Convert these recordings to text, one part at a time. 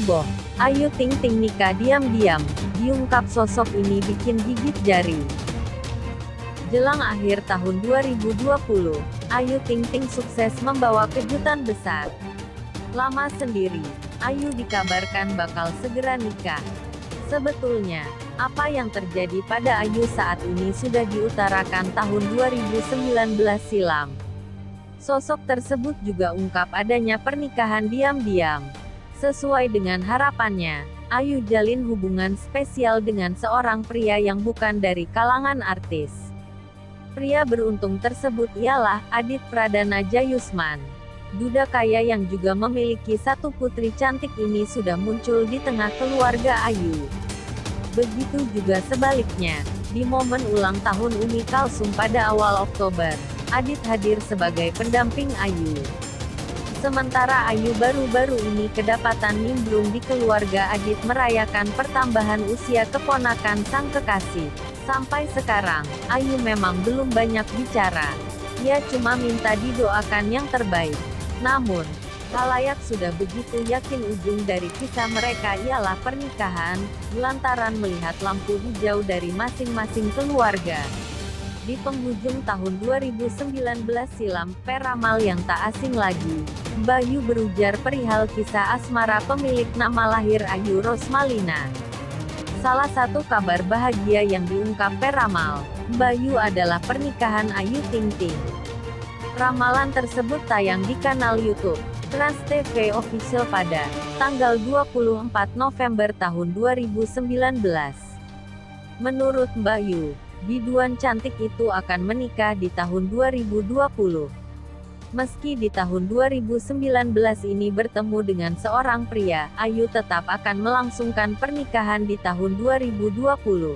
Heboh, Ayu Ting Ting nikah diam-diam, diungkap sosok ini bikin gigit jari. Jelang akhir tahun 2020, Ayu Ting Ting sukses membawa kejutan besar. Lama sendiri, Ayu dikabarkan bakal segera nikah. Sebetulnya, apa yang terjadi pada Ayu saat ini sudah diutarakan tahun 2019 silam. Sosok tersebut juga ungkap adanya pernikahan diam-diam. Sesuai dengan harapannya, Ayu jalin hubungan spesial dengan seorang pria yang bukan dari kalangan artis. Pria beruntung tersebut ialah Adit Pradana Jayusman. Duda kaya yang juga memiliki satu putri cantik ini sudah muncul di tengah keluarga Ayu. Begitu juga sebaliknya, di momen ulang tahun Umi Kalsum pada awal Oktober, Adit hadir sebagai pendamping Ayu. Sementara Ayu baru-baru ini kedapatan nimbrung di keluarga Adit merayakan pertambahan usia keponakan sang kekasih. Sampai sekarang, Ayu memang belum banyak bicara. Ia cuma minta didoakan yang terbaik. Namun, Halayak sudah begitu yakin ujung dari kisah mereka ialah pernikahan, lantaran melihat lampu hijau dari masing-masing keluarga. Di penghujung tahun 2019 silam, peramal yang tak asing lagi, Bayu berujar perihal kisah asmara pemilik nama lahir Ayu Rosmalina. Salah satu kabar bahagia yang diungkap peramal, Bayu adalah pernikahan Ayu Ting Ting. Ramalan tersebut tayang di kanal YouTube Trans TV Official pada tanggal 24 November tahun 2019. Menurut Bayu, biduan cantik itu akan menikah di tahun 2020. Meski di tahun 2019 ini bertemu dengan seorang pria, Ayu tetap akan melangsungkan pernikahan di tahun 2020.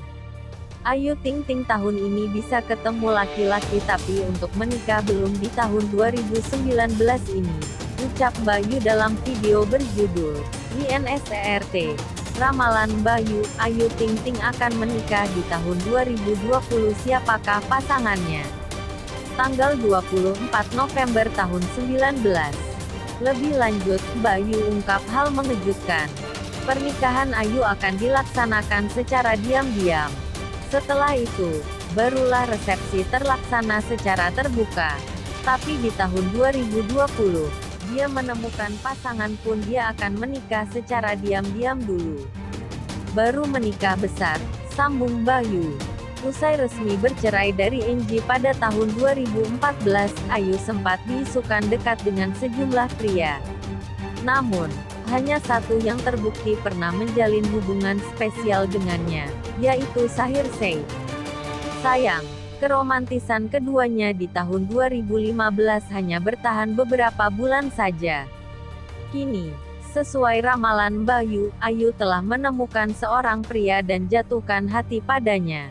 Ayu Ting Ting tahun ini bisa ketemu laki-laki tapi untuk menikah belum di tahun 2019 ini. Ucap Bayu dalam video berjudul, INSERT. Ramalan Bayu, Ayu Ting Ting akan menikah di tahun 2020 siapakah pasangannya? Tanggal 24 November tahun 19. Lebih lanjut, Bayu ungkap hal mengejutkan. Pernikahan Ayu akan dilaksanakan secara diam-diam. Setelah itu, barulah resepsi terlaksana secara terbuka. Tapi di tahun 2020, dia menemukan pasangan pun dia akan menikah secara diam-diam dulu. Baru menikah besar, sambung Bayu. Usai resmi bercerai dari Enji pada tahun 2014, Ayu sempat diisukan dekat dengan sejumlah pria. Namun, hanya satu yang terbukti pernah menjalin hubungan spesial dengannya, yaitu Sahir Sheikh. Sayang, Keromantisan keduanya di tahun 2015 hanya bertahan beberapa bulan saja. Kini, sesuai ramalan Bayu, Ayu telah menemukan seorang pria dan jatuhkan hati padanya.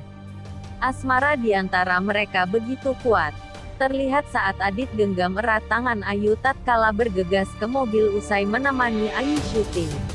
Asmara di antara mereka begitu kuat. Terlihat saat Adit genggam erat tangan Ayu tatkala bergegas ke mobil usai menemani Ayu syuting.